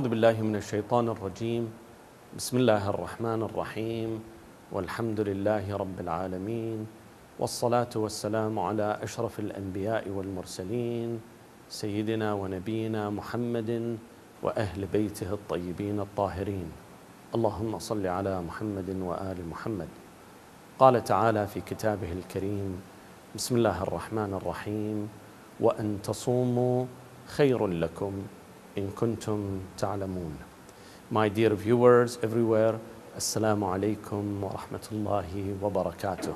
أعوذ بالله من الشيطان الرجيم. بسم الله الرحمن الرحيم. والحمد لله رب العالمين. والصلاة والسلام على أشرف الأنبياء والمرسلين سيدنا ونبينا محمد وأهل بيته الطيبين الطاهرين. اللهم صل على محمد وآل محمد. قال تعالى في كتابه الكريم بسم الله الرحمن الرحيم. وأن تصوموا خير لكم إن كنتم تعلمون My dear viewers everywhere Assalamu alaikum wa rahmatullahi wa barakatuh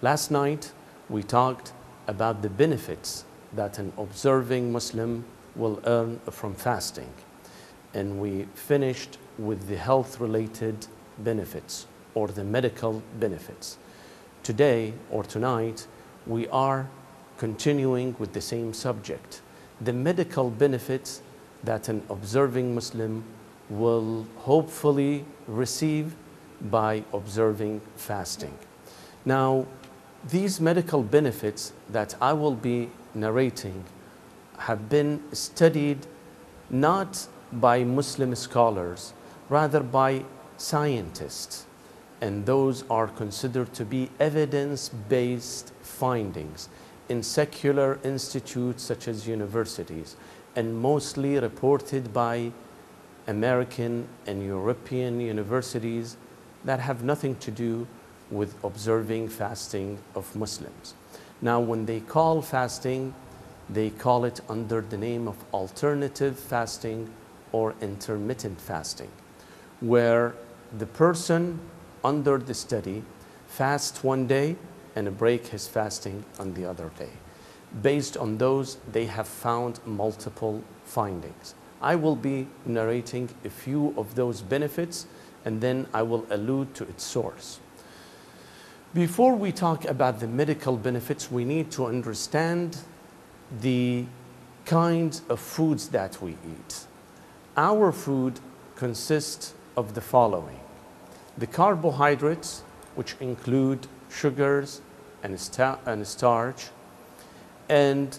Last night we talked about the benefits that an observing Muslim will earn from fasting and we finished with the health related benefits or the medical benefits. Today or tonight we are continuing with the same subject the medical benefits that an observing Muslim will hopefully receive by observing fasting. Now, these medical benefits that I will be narrating have been studied not by Muslim scholars, rather by scientists. And those are considered to be evidence based findings in secular institutes such as universities, and mostly reported by American and European universities that have nothing to do with observing fasting of Muslims. Now, when they call fasting, they call it under the name of alternative fasting or intermittent fasting, where the person under the study fasts one day and break his fasting on the other day. Based on those, they have found multiple findings. I will be narrating a few of those benefits and then I will allude to its source. Before we talk about the medical benefits, we need to understand the kinds of foods that we eat. Our food consists of the following the carbohydrates, which include sugars and, and starch, and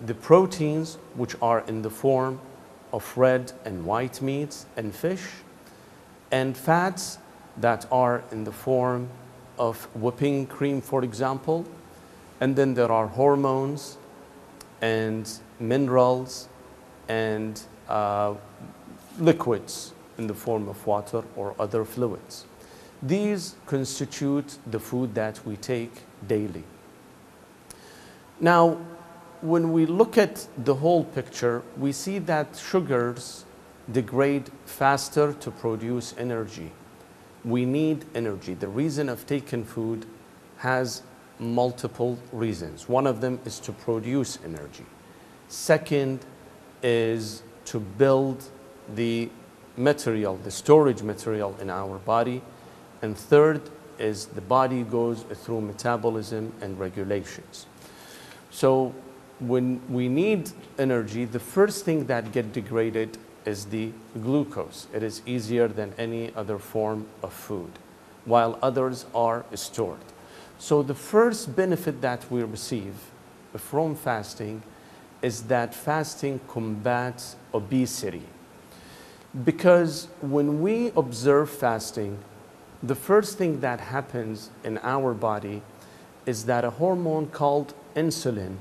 the proteins, which are in the form of red and white meats and fish, and fats that are in the form of whipping cream, for example. And then there are hormones and minerals and uh, liquids in the form of water or other fluids. These constitute the food that we take daily. Now, when we look at the whole picture, we see that sugars degrade faster to produce energy. We need energy. The reason of taking food has multiple reasons. One of them is to produce energy. Second is to build the material, the storage material in our body. And third is the body goes through metabolism and regulations. So when we need energy, the first thing that get degraded is the glucose. It is easier than any other form of food, while others are stored. So the first benefit that we receive from fasting is that fasting combats obesity. Because when we observe fasting, the first thing that happens in our body is that a hormone called insulin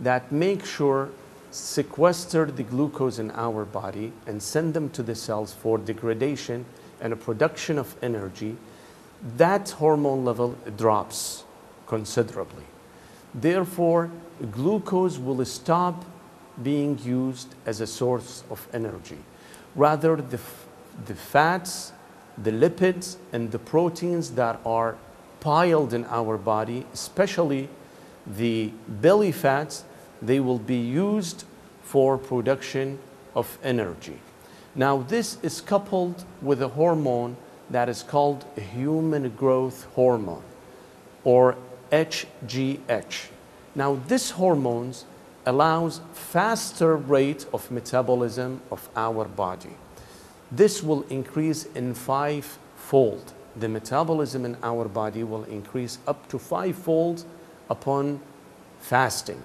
that make sure sequester the glucose in our body and send them to the cells for degradation and a production of energy that hormone level drops considerably. Therefore glucose will stop being used as a source of energy. Rather the, the fats the lipids and the proteins that are piled in our body especially the belly fats they will be used for production of energy. Now, this is coupled with a hormone that is called human growth hormone or HGH. Now, this hormone allows faster rate of metabolism of our body. This will increase in five-fold. The metabolism in our body will increase up to five-fold upon fasting.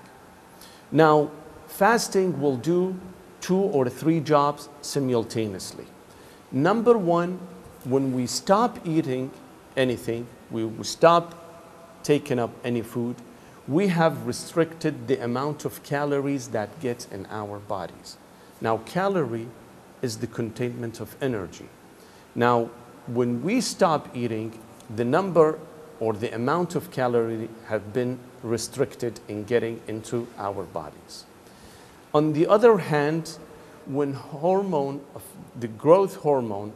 Now, fasting will do two or three jobs simultaneously. Number one, when we stop eating anything, we stop taking up any food, we have restricted the amount of calories that gets in our bodies. Now, calorie is the containment of energy. Now, when we stop eating, the number or the amount of calorie have been restricted in getting into our bodies. On the other hand, when hormone the growth hormone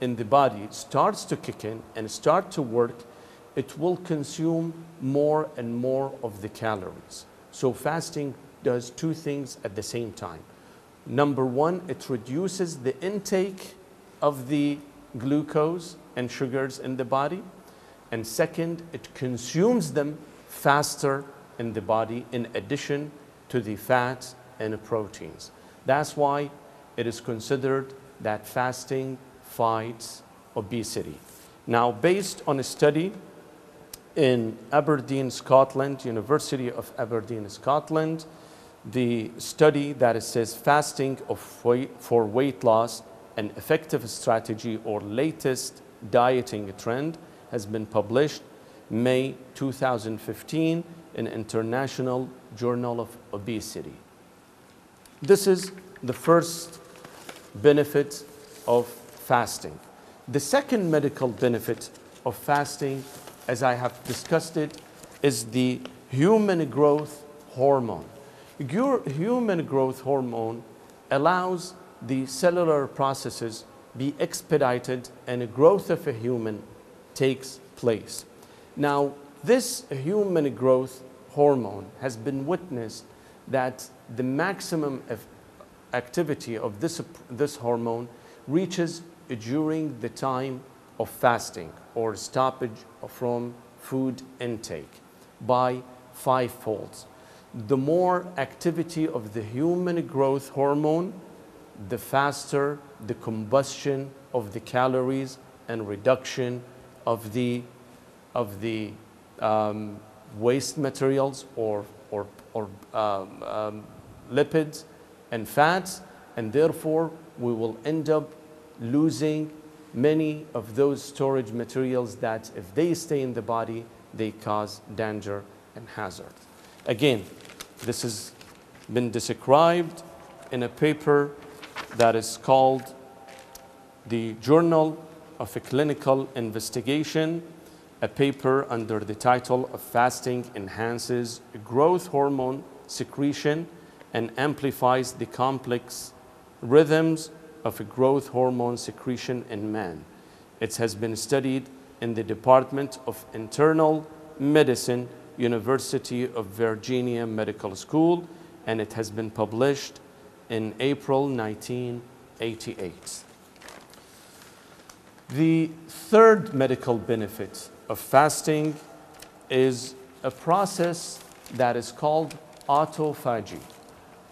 in the body starts to kick in and start to work, it will consume more and more of the calories. So fasting does two things at the same time. Number one, it reduces the intake of the glucose and sugars in the body. And second, it consumes them faster in the body in addition to the fats and proteins. That's why it is considered that fasting fights obesity. Now, based on a study in Aberdeen, Scotland, University of Aberdeen, Scotland, the study that says fasting weight, for weight loss, an effective strategy or latest dieting trend has been published May 2015 in International Journal of Obesity. This is the first benefit of fasting. The second medical benefit of fasting, as I have discussed it, is the human growth hormone. Gu- Human growth hormone allows the cellular processes be expedited and the growth of a human takes place. Now, this human growth hormone has been witnessed that the maximum activity of this, this hormone reaches during the time of fasting or stoppage from food intake by five folds. The more activity of the human growth hormone, the faster the combustion of the calories and reduction of the, of the um, waste materials or, or, or um, um, lipids and fats, and therefore we will end up losing many of those storage materials that, if they stay in the body, they cause danger and hazard. Again, this has been described in a paper that is called the Journal of a Clinical Investigation, a paper under the title of Fasting Enhances Growth Hormone Secretion and Amplifies the Complex Rhythms of Growth Hormone Secretion in Man. It has been studied in the Department of Internal Medicine, University of Virginia Medical School, and it has been published in April 1988. The third medical benefit of fasting is a process that is called autophagy.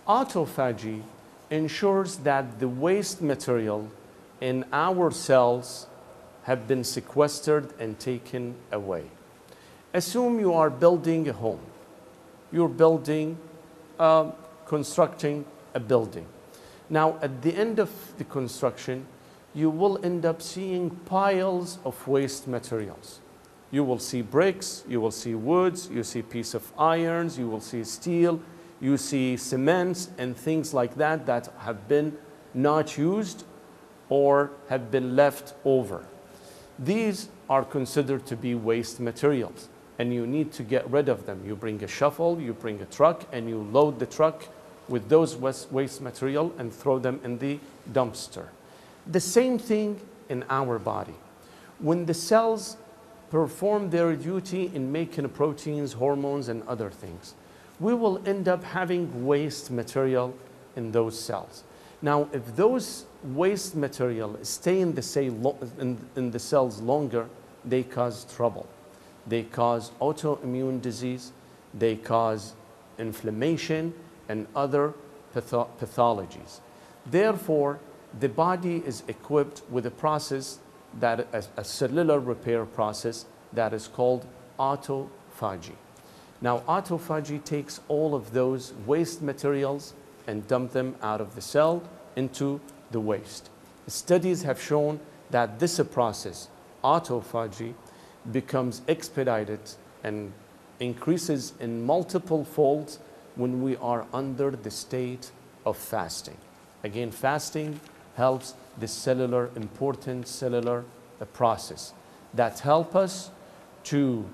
Autophagy ensures that the waste material in our cells have been sequestered and taken away. Assume you are building a home. You're building, uh, constructing a building. Now, at the end of the construction, you will end up seeing piles of waste materials. You will see bricks, you will see woods, you see piece of irons, you will see steel, you see cements and things like that that have been not used or have been left over. These are considered to be waste materials and you need to get rid of them. You bring a shovel, you bring a truck, and you load the truck with those waste material and throw them in the dumpster. The same thing in our body. When the cells perform their duty in making proteins, hormones, and other things, we will end up having waste material in those cells. Now, if those waste material stay in the, in, in the cells longer, they cause trouble. They cause autoimmune disease, they cause inflammation, and other patho- pathologies. Therefore, the body is equipped with a process that a, a cellular repair process that is called autophagy. Now, autophagy takes all of those waste materials and dump them out of the cell into the waste. Studies have shown that this process, autophagy, becomes expedited and increases in multiple folds when we are under the state of fasting. Again, fasting helps the cellular, important cellular uh, process that help us to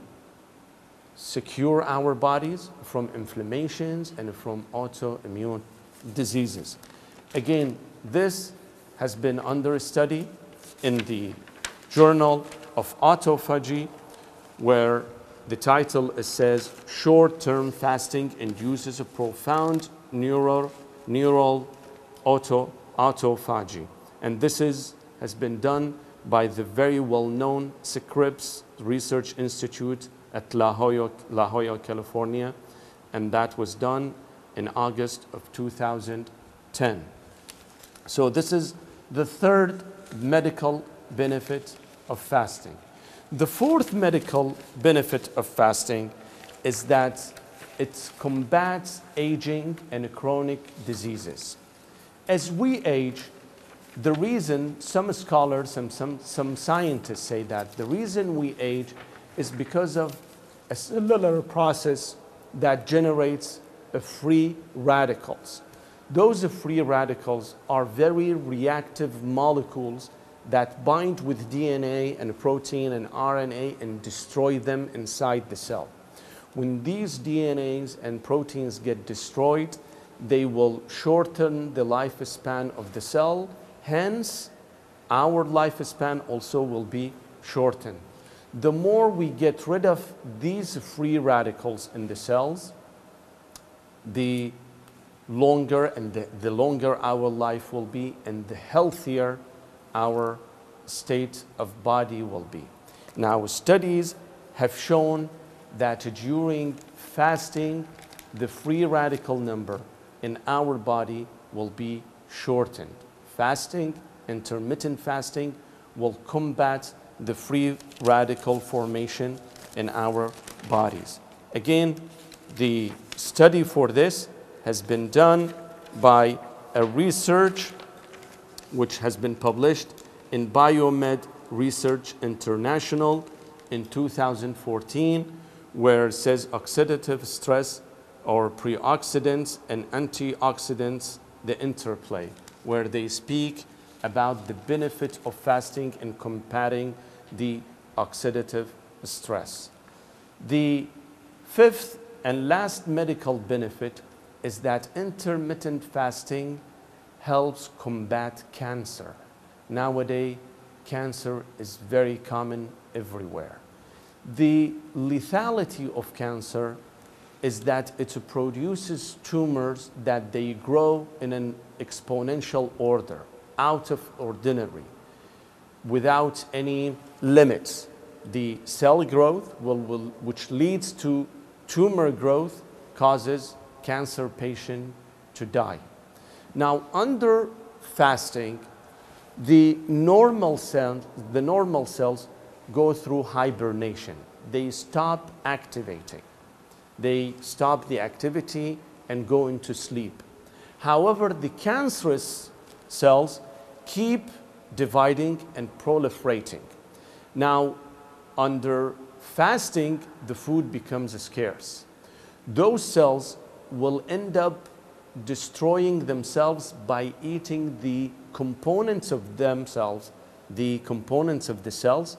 secure our bodies from inflammations and from autoimmune diseases. Again, this has been under study in the Journal of Autophagy, where the title says Short-Term Fasting Induces a Profound Neural, neural auto, Autophagy. And this is, has been done by the very well-known Scripps Research Institute at La Jolla, La Jolla, California, and that was done in August of 2010. So this is the third medical benefit of fasting. The fourth medical benefit of fasting is that it combats aging and chronic diseases. As we age, the reason some scholars and some, some scientists say that the reason we age is because of a cellular process that generates free radicals. Those free radicals are very reactive molecules that bind with DNA and protein and RNA and destroy them inside the cell. When these DNAs and proteins get destroyed, they will shorten the lifespan of the cell. Hence, our lifespan also will be shortened. The more we get rid of these free radicals in the cells, the longer and the, the longer our life will be and the healthier our state of body will be. Now, studies have shown that during fasting, the free radical number in our body will be shortened. Fasting, intermittent fasting, will combat the free radical formation in our bodies. Again, the study for this has been done by a research which has been published in Biomed Research International in 2014, where it says oxidative stress or prooxidants and antioxidants, the interplay, where they speak about the benefit of fasting and combating the oxidative stress. The fifth and last medical benefit is that intermittent fasting helps combat cancer. Nowadays, cancer is very common everywhere. The lethality of cancer is that it produces tumors that they grow in an exponential order, out of ordinary, without any limits. The cell growth, will, will, which leads to tumor growth, causes cancer patient to die. Now, under fasting, the normal the normal cells go through hibernation. They stop activating. They stop the activity and go into sleep. However, the cancerous cells keep dividing and proliferating. Now, under fasting, the food becomes scarce. Those cells will end up destroying themselves by eating the components of themselves, the components of the cells.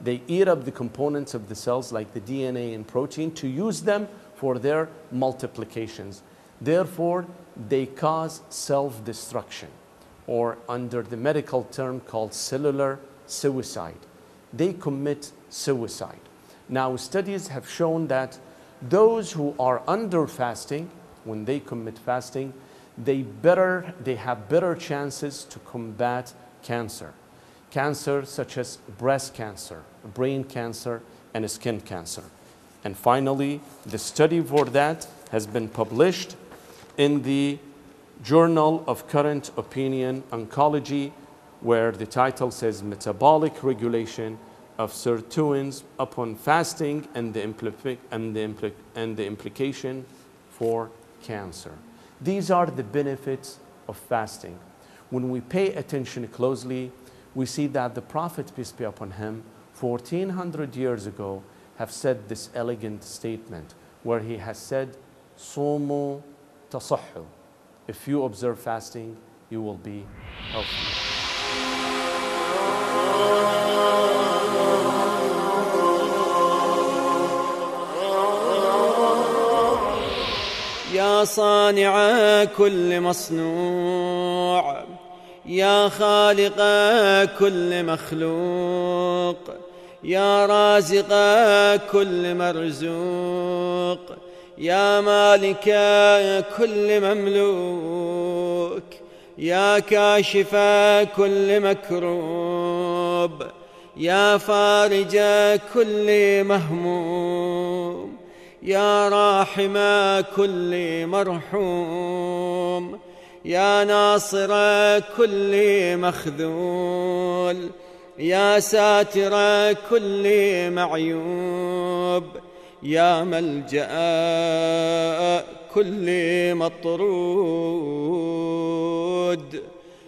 They eat up the components of the cells like the DNA and protein to use them for their multiplications. Therefore, they cause self-destruction or under the medical term called cellular suicide. They commit suicide. Now, studies have shown that those who are under fasting, when they commit fasting, they, better, they have better chances to combat cancer. Cancer such as breast cancer, brain cancer, and skin cancer. And finally, the study for that has been published in the Journal of Current Opinion Oncology, where the title says Metabolic Regulation of Sirtuins Upon Fasting and the, and the, and the Implication for Cancer. These are the benefits of fasting. When we pay attention closely, we see that the Prophet, peace be upon him, 1400 years ago, have said this elegant statement where he has said, Sumu tasahhu. If you observe fasting, you will be healthy. يا صانع كل مصنوع يا خالق كل مخلوق يا رازق كل مرزوق يا مالك كل مملوك يا كاشف كل مكروب يا فارج كل مهموم يا راحم كل مرحوم. يا ناصر كل مخذول يا ساتر كل معيوب يا ملجأ كل مطرود.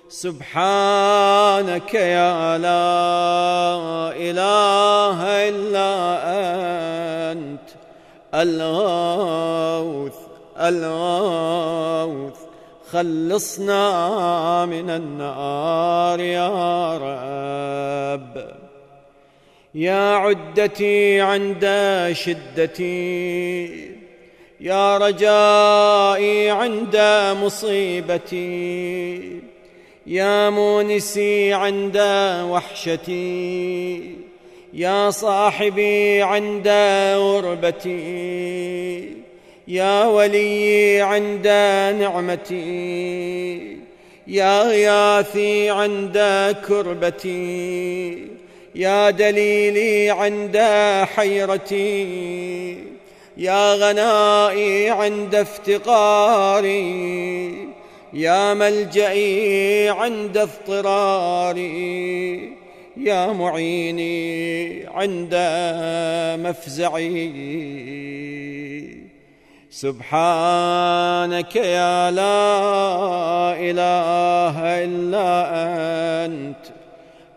سبحانك يا لا إله إلا أنت الغوث الغوث. خلصنا من النار يا رب. يا عدتي عند شدتي يا رجائي عند مصيبتي يا مونسي عند وحشتي يا صاحبي عند غربتي. يا ولي عند نعمتي يا غياثي عند كربتي يا دليلي عند حيرتي يا غنائي عند افتقاري يا ملجئي عند اضطراري يا معيني عند مفزعي. سبحانك يا لا إله إلا أنت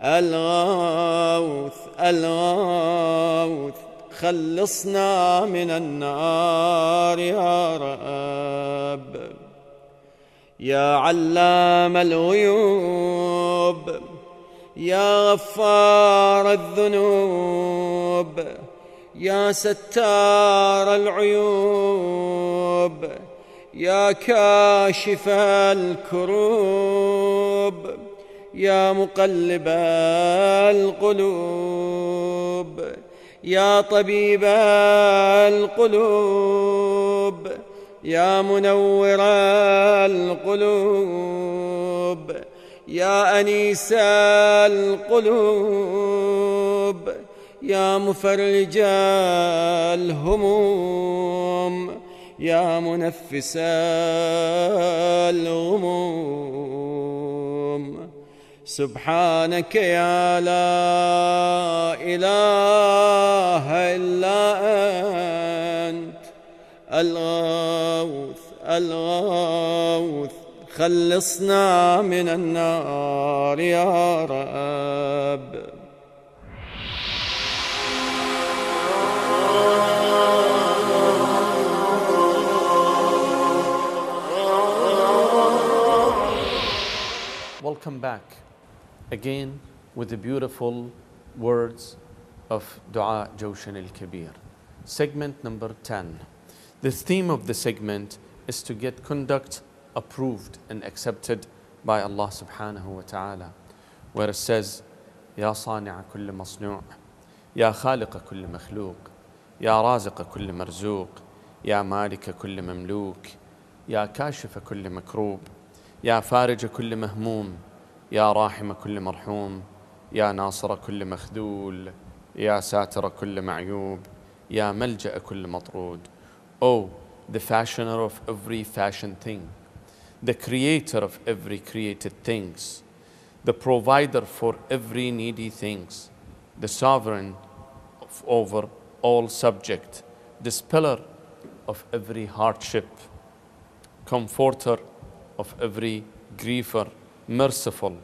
الغوث الغوث خلصنا من النار يا رب. يا علام الغيوب يا غفار الذنوب يا ستار العيوب يا كاشف الكروب يا مقلب القلوب يا طبيب القلوب يا منور القلوب يا أنيس القلوب. يا مفرج الهموم يا منفس الغموم. سبحانك يا لا إله إلا أنت. الغوث الغوث خلصنا من النار يا رب. Welcome back again with the beautiful words of Dua Joshan al Kabir. Segment number 10. The theme of the segment is to get conduct approved and accepted by Allah subhanahu wa ta'ala, where it says, يا صانع كل مصنوع يا خالق كل مخلوق يا رازق كل مرزوق يا مالك كل مملوك يا كاشف كل مكروب يا فارج كل مهموم يا راحم كل مرحوم يا ناصر كل مخذول يا ساتر كل معيوب يا ملجأ كل مطرود Oh, the fashioner of every fashioned thing, the creator of every created things, the provider for every needy things, the sovereign of over all subject, dispeller of every hardship, comforter of every griefer, merciful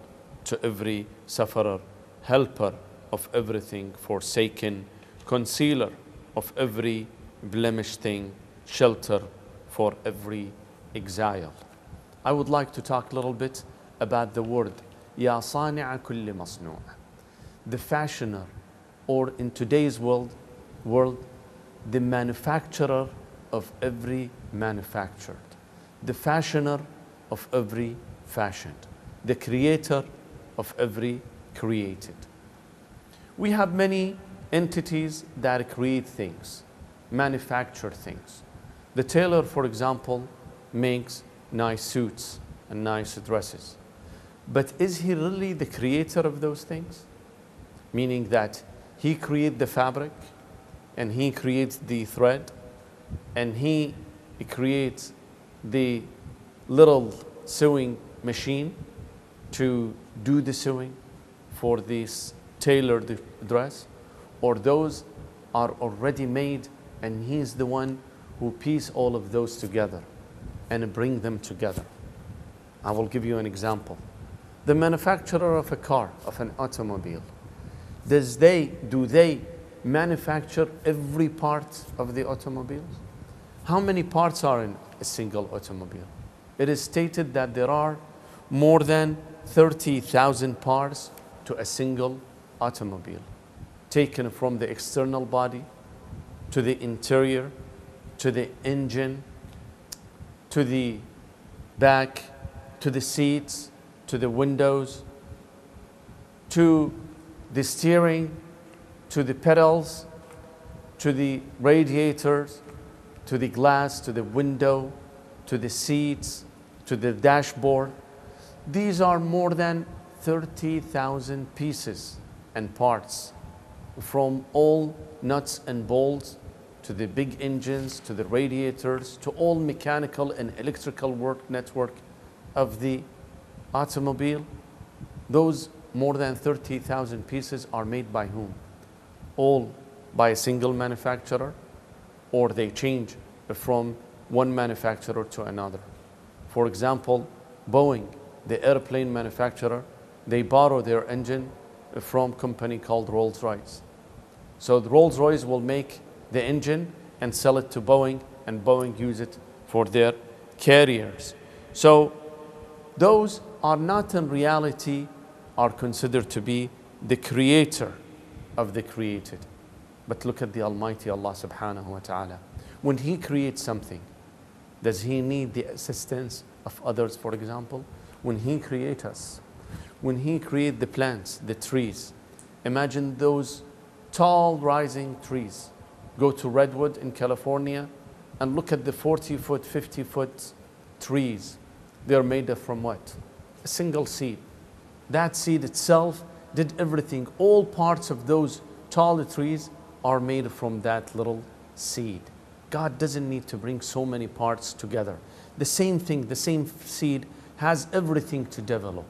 to every sufferer, helper of everything forsaken, concealer of every blemished thing, shelter for every exile. I would like to talk a little bit about the word Ya صانع كل مصنوع the fashioner or in today's world world the manufacturer of every manufactured the fashioner of every fashioned the creator of every created. We have many entities that create things manufacture things. The tailor for example makes nice suits and nice dresses. But is he really the creator of those things? Meaning that he creates the fabric and he creates the thread and he creates the little sewing machine to do the sewing for this tailored dress or those are already made and he's the one who piece all of those together and bring them together. I will give you an example. The manufacturer of a car of an automobile does they do they manufacture every part of the automobiles how many parts are in a single automobile? It is stated that there are more than 30,000 parts to a single automobile taken from the external body to the interior to the engine to the back to the seats to the windows to the steering, to the pedals, to the radiators, to the glass, to the window, to the seats, to the dashboard. These are more than 30,000 pieces and parts from all nuts and bolts to the big engines, to the radiators, to all mechanical and electrical work network of the automobile. Those more than 30,000 pieces are made by whom? All by a single manufacturer, or they change from one manufacturer to another. For example, Boeing, the airplane manufacturer, they borrow their engine from company called Rolls-Royce. So the Rolls-Royce will make the engine and sell it to Boeing, and Boeing use it for their carriers. So those are not in reality are considered to be the creator of the created. But look at the Almighty Allah subhanahu wa ta'ala. When He creates something, does He need the assistance of others, for example? When He creates us, when He creates the plants, the trees, imagine those tall rising trees. Go to Redwood in California and look at the 40 foot, 50 foot trees. They're made of from what? A single seed that seed itself did everything. All parts of those tall trees are made from that little seed. God doesn't need to bring so many parts together. The same thing, the same seed has everything to develop.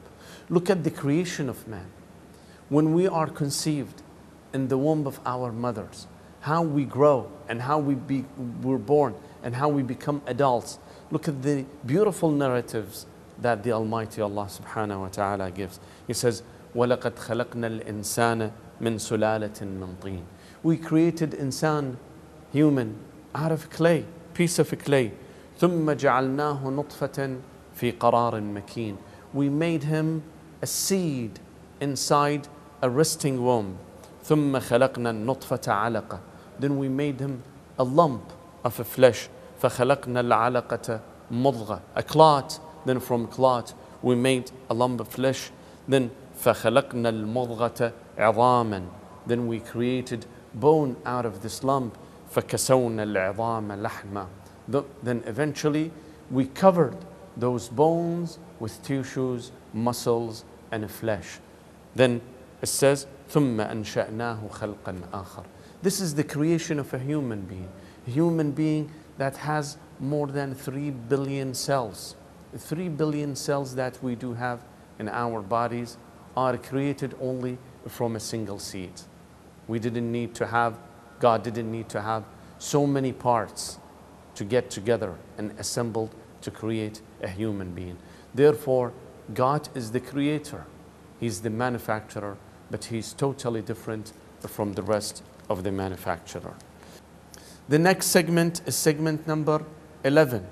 Look at the creation of man. When we are conceived in the womb of our mothers, how we grow and how we be, we're born and how we become adults. Look at the beautiful narratives that the Almighty Allah subhanahu wa ta'ala gives. He says, وَلَقَدْ خَلَقْنَا الْإِنسَانَ مِنْ سُلَالَةٍ مِنْ طِينٍ We created insan, human, out of clay, piece of clay. ثُمَّ جَعَلْنَاهُ نُطْفَةً فِي قَرَارٍ مَكِينٍ We made him a seed inside a resting womb. ثُمَّ خَلَقْنَا النُّطْفَةَ عَلَقَةً Then we made him a lump of a flesh. فَخَلَقْنَا الْعَلَقَةَ مُضْغَةً A clot then from clot we made a lump of flesh then فخلقنا المضغة عظاما then we created bone out of this lump فكسونا العظام لحما then eventually we covered those bones with tissues muscles and flesh then it says ثم أنشأناه خلقا آخر this is the creation of a human being a human being that has more than 3 billion cells 3 billion cells that we do have in our bodies are created only from a single seed. We didn't need to have, God didn't need to have so many parts to get together and assembled to create a human being. Therefore, God is the creator, He's the manufacturer, but He's totally different from the rest of the manufacturer. The next segment is segment number 11,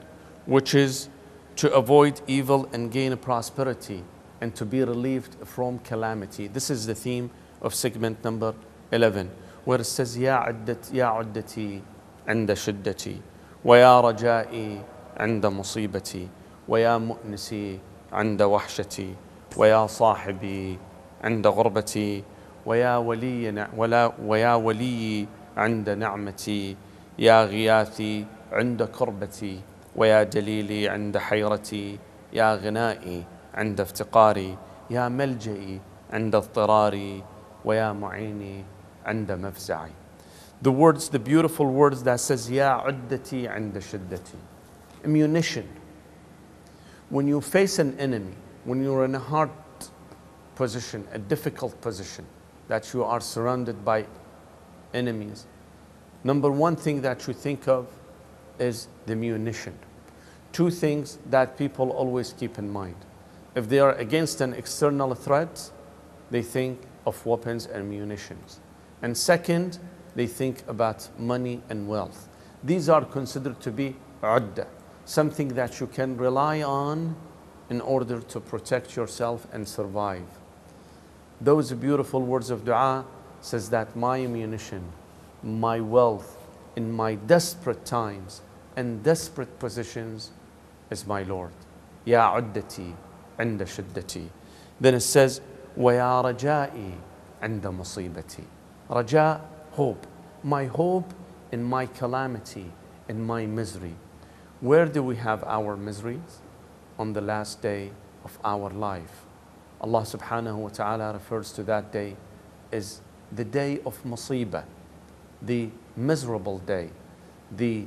which is to avoid evil and gain prosperity and to be relieved from calamity. This is the theme of segment number 11, where it says, يا عدت يا عدتي عند شدتي ويا رجائي عند مصيبتي ويا مؤنسي عند وحشتي ويا صاحبي عند غربتي ويا ولي ولا ويا ولي عند نعمتي يا غياثي عند كربتي ويا دليلي عند حيرتي يا غنائي عند افتقاري يا ملجئي عند اضطراري ويا معيني عند مفزعي. The words, the beautiful words that says يا عدتي عند شدتي. Ammunition. When you face an enemy, when you're in a hard position, a difficult position, that you are surrounded by enemies, number one thing that you think of is the munition. Two things that people always keep in mind. If they are against an external threat, they think of weapons and munitions. And second, they think about money and wealth. These are considered to be udda, something that you can rely on in order to protect yourself and survive. Those beautiful words of dua says that my ammunition, my wealth in my desperate times and desperate positions is my Lord. Ya uddati عند شدتي. Then it says, ويا رجائي عند مصيبتي. Raja, hope. My hope in my calamity, in my misery. Where do we have our miseries? On the last day of our life. Allah subhanahu wa ta'ala refers to that day as the day of musibah, the miserable day, the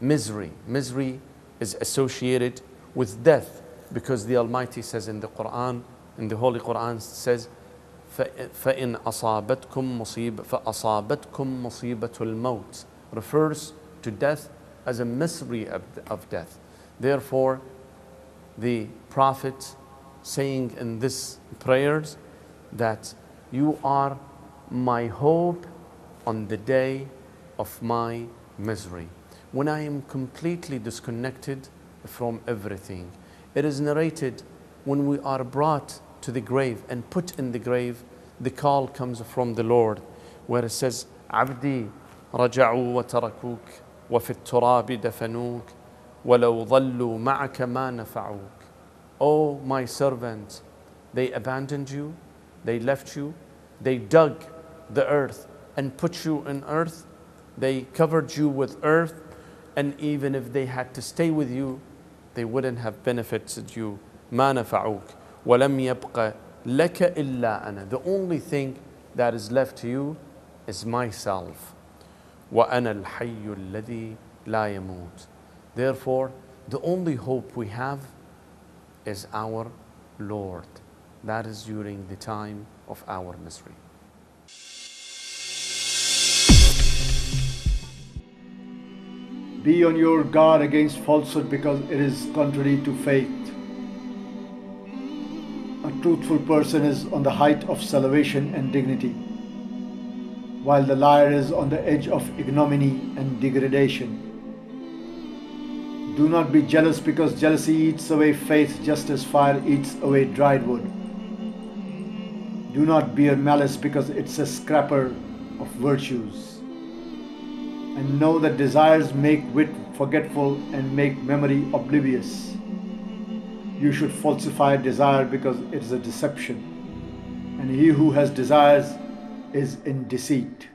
misery. Misery is associated with death because the Almighty says in the Quran, in the Holy Quran says, فإن أصابتكم مصيبة فأصابتكم مصيبة الموت refers to death as a mystery of, of death. Therefore, the Prophet saying in this prayers that you are my hope on the day of my misery. When I am completely disconnected from everything. It is narrated when we are brought to the grave and put in the grave, the call comes from the Lord, where it says, Abdi raja'u wa tarakuk وفي التراب دفنوك ولو ظلوا معك ما نفعوك Oh my servant, they abandoned you, they left you, they dug the earth and put you in earth, they covered you with earth, and even if they had to stay with you, they wouldn't have benefited you. ما نفعوك ولم يبق لك إلا أنا. The only thing that is left to you is myself. وأنا الحي الذي لا يموت. Therefore, the only hope we have is our Lord. That is during the time of our misery. Be on your guard against falsehood because it is contrary to faith. A truthful person is on the height of salvation and dignity, while the liar is on the edge of ignominy and degradation. Do not be jealous because jealousy eats away faith just as fire eats away dried wood. Do not bear malice because it's a scrapper of virtues. And know that desires make wit forgetful and make memory oblivious. You should falsify desire because it is a deception. And he who has desires is in deceit.